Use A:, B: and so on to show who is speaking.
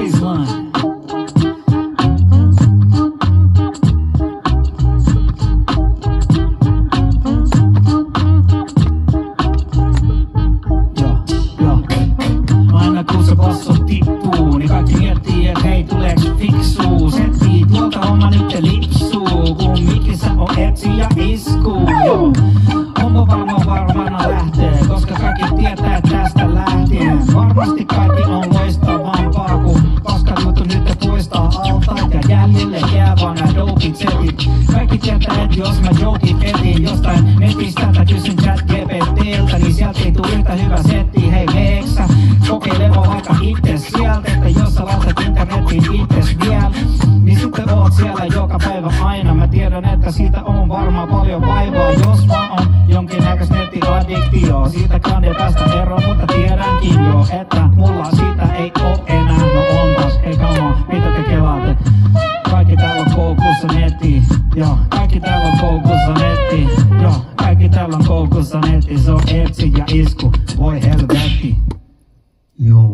A: baseline. etsiä iskuun. Jo. Onko varma varmana lähtee, koska kaikki tietää tästä lähtien. Varmasti kaikki on loistava. Että jos mä jokit etin jostain netistä tai kysyn chat GPTltä, niin sieltä ei yhtä hyvä setti. Hei meeksä, kokeilemaan vaikka itse sieltä, että jos sä laitat internetiin itses vielä, niin sitten oot siellä joka päivä aina. Mä tiedän, että siitä on varmaan paljon vaivaa, jos mä on jonkinnäköis nettiaddiktio. Siitä kannattaa päästä eroon, mutta tiedänkin jo, että mulla sitä ei oo enää. No onpas, come on, mitä te kelaatte? Kaikki täällä on koukussa netti, joo. Kaikki täällä on koukussa netti, joo. Kaikki täällä on koukussa netti, se on etsi ja isku, voi helvetti.
B: Joo.